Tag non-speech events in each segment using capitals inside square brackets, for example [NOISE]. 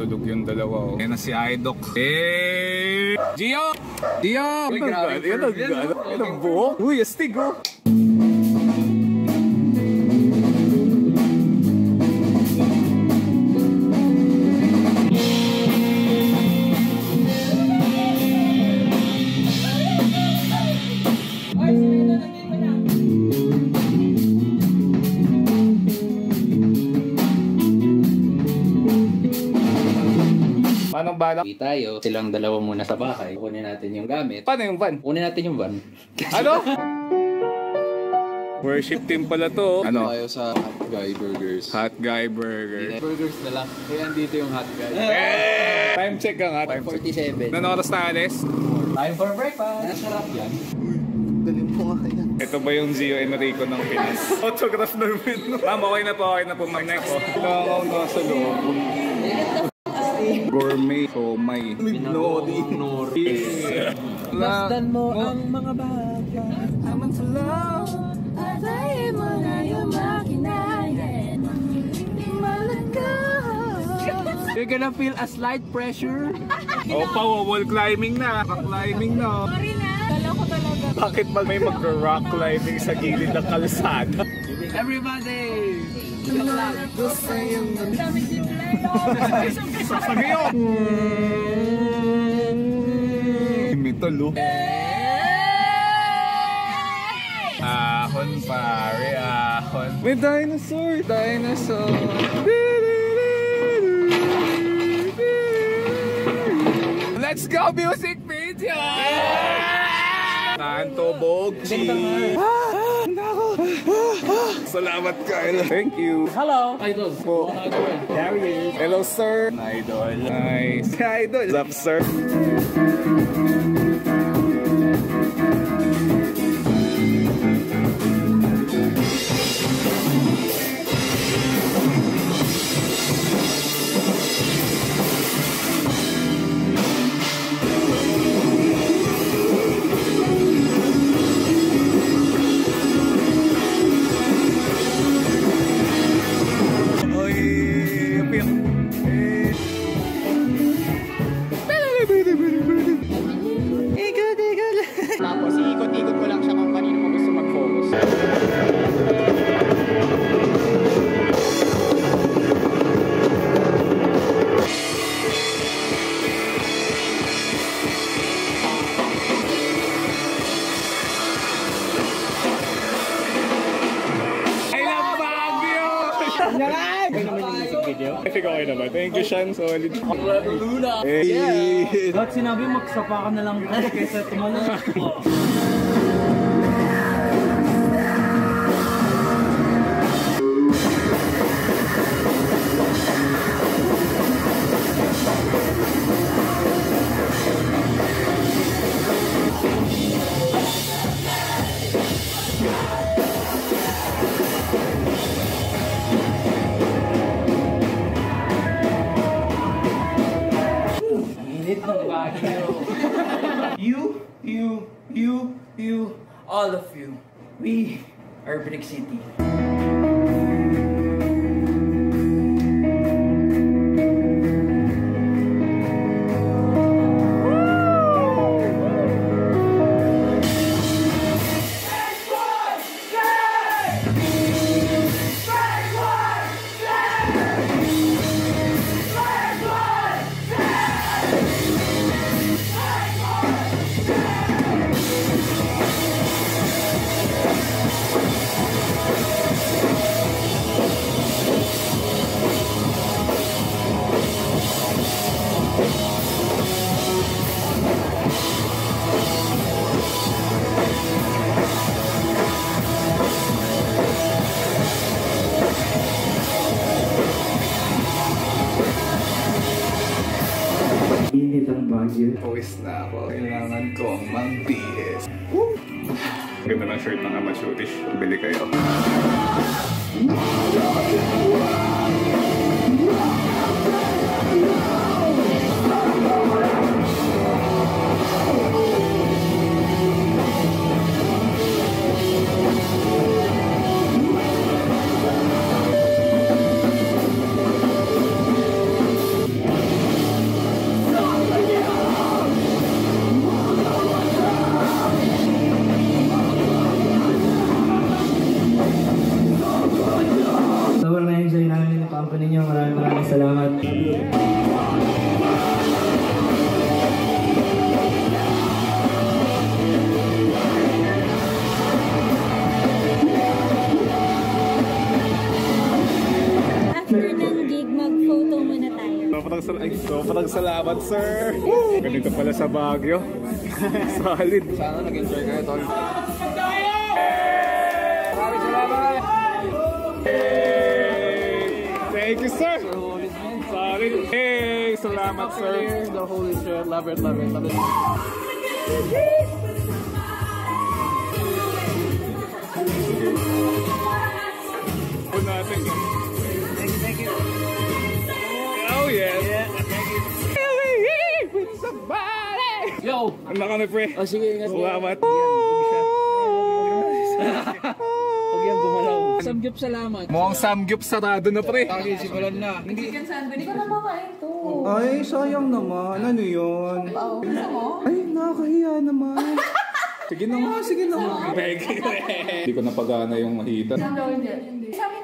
Tulog yung dalawa. Oh. Yan na si Idok. Eh! Gio! Gio! Uy, grabe. Yan ang ano? Yan ang buhok. Uy, astig oh. Paano balak? Uwi tayo, silang dalawa muna sa bahay. Kunin natin yung gamit. Paano yung van? Kunin natin yung van. Ano? [LAUGHS] Worship team pala to. Ano? Tayo sa Hot Guy Burgers. Hot Guy Burger. Burgers na lang. Kaya andito yung Hot Guy. Eh! Time check ka nga. Time check. 47. Anong oras na alis? Time for breakfast. Nasarap yan. Galing mo nga yan. Ito ba yung Zio Enrico ng Pinas? [LAUGHS] Autograph namin. Ma'am, okay na po. Okay na po, ma'am. Next. Ito ang nasa loob. Gourmet somay. Nori. Nori. Masdan mo ang mga bata. Aman sa love. Patayin mo na yung makinayan Malaga You're gonna feel a slight pressure. [LAUGHS] O pa, wall climbing na. Rock climbing na. Sorry na ko talaga Bakit mag may mag-rock climbing sa gilid ng kalsada? Everybody! Sasagayo! Mitol, oh. Ahon, pare, ahon. May dinosaur! Dinosaur! Let's go, music video! Kanto Bogchi! Salamat, Kyle. Thank you. Hello! Idol. Po. There he is. Hello, sir. Idol. Nice. Idol. What's up, sir? Think okay naman. Thank you, Sean. Solid. Luna! Hey! Ba't sinabi magsapa ka na lang kaysa tumalon? [LAUGHS] Ng [LAUGHS] You, you, you, you, all of you. We are Brick City. Ang Baguio. Pawis na ako. Kailangan kong mag-BS. Woo! Ganda ng shirt ng Amachutish. Bili kayo. After mag-photo muna tayo. Sobrang, sal- ay, sobrang salamat, sir. Ganito pala sa Baguio. [LAUGHS] Solid. Sana nag-enjoy kayo, tol. Thank you, sir. Solid. Hey, salamat, sir. The holy shit. Love it, love it, love it. Yo! Ano ka na, pre? Oh, sige, ingat. Salamat. Huwag yan gumalaw. Samgyup salamat. Mukhang samgyup sarado na, pre. Lagi, simulan na. Hindi. Hindi ko na makain to. Ay, sayang naman. Ano yun? Ay, nakakahiya naman. Sige na nga, sige na nga. Hindi ko napagana yung mahita. Sa amin gumana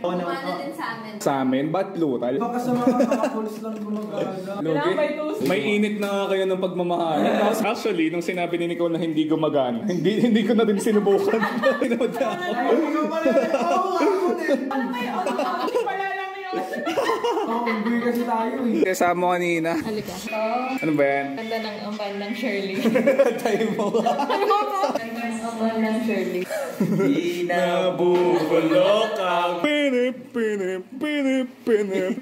yung heater. Gumana din sa amin. Sa amin, ba't plural? Baka sa mga couples lang gumagana. May init na nga kayo ng pagmamahal. Tapos [LAUGHS] actually, nung sinabi ni Nicole na hindi gumagana, hindi hindi ko na din sinubukan. [LAUGHS] Pinanood na ako. Ikaw pala rin. Oo, ako din. Oo, unggoy kasi tayo eh. Kasama mo kanina. Halika. Ano ba yan? Ganda ng amban ng Shirley. [LAUGHS] Tayo mo. Ganda ng amban ng Shirley. Nabubulok ang pinip, pinip, pinip, pinip.